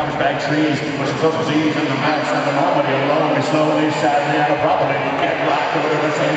comes back trees, which puts Z's in the match for the moment. He'll low and slowly, sadly, out a probably. He can't block the